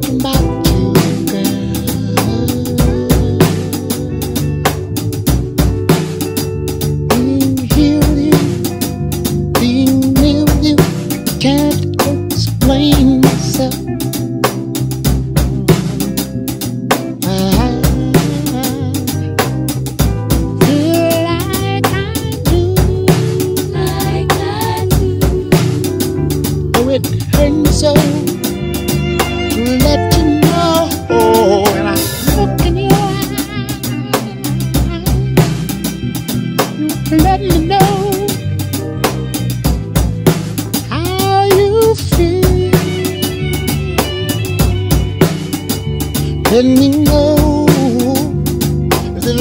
thinking about let me know how you feel. Let me know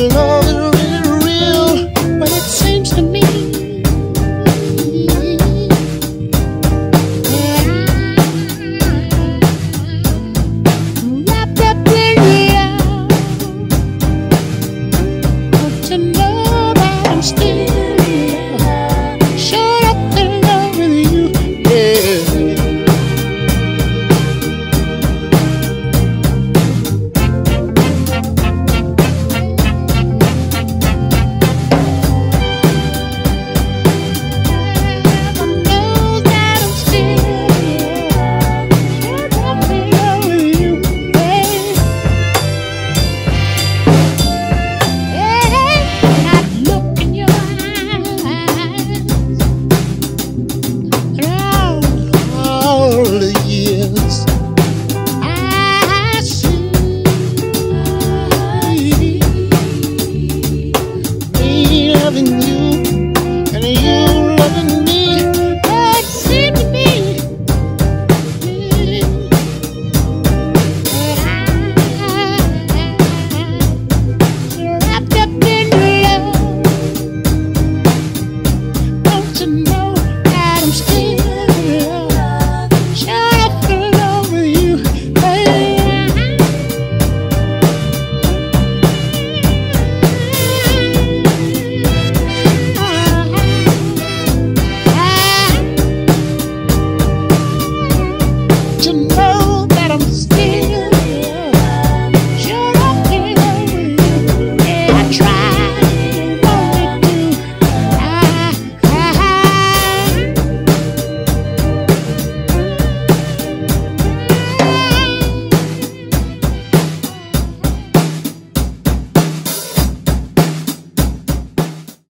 love. try.